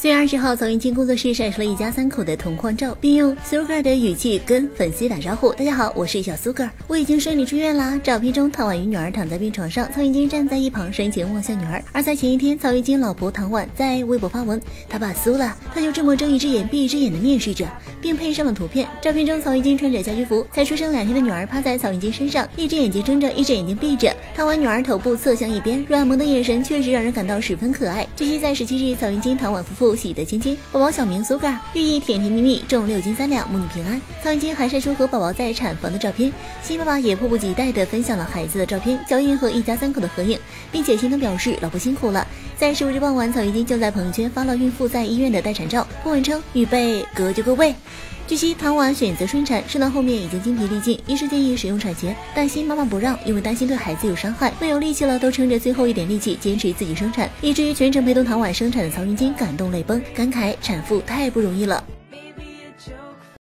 四月二十号，曹云金工作室晒出了一家三口的同框照，并用苏 girl 的语气跟粉丝打招呼：“大家好，我是小苏 girl，我已经顺利出院啦。”照片中，唐婉与女儿躺在病床上，曹云金站在一旁深情望向女儿。而在前一天，曹云金老婆唐婉在微博发文：“他爸苏了，他就这么睁一只眼闭一只眼的面试着。”并配上了图片。照片中，曹云金穿着家居服，才出生两天的女儿趴在曹云金身上，一只眼睛睁着，一只眼睛闭着。唐婉女儿头部侧向一边，软萌的眼神确实让人感到十分可爱。据悉，在十七日，曹云金、唐婉夫妇喜得千金。宝宝小名苏嘎，寓意甜甜蜜蜜，重六斤三两，母女平安。曹云金还晒出和宝宝在产房的照片，新爸爸也迫不及待地分享了孩子的照片，脚印和一家三口的合影，并且心疼表示老婆辛苦了。在十五日傍晚，曹云金就在朋友圈发了孕妇在医院的待产照，铺文称预备隔就各位。据悉，唐婉选择顺产，生到后面已经精疲力尽，医师建议使用产钳，但新妈妈不让，因为担心对孩子有伤害，没有力气了，都撑着最后一点力气坚持自己生产，以至于全程陪同唐婉生产的曹云金感动泪崩，感慨产妇太不容易了。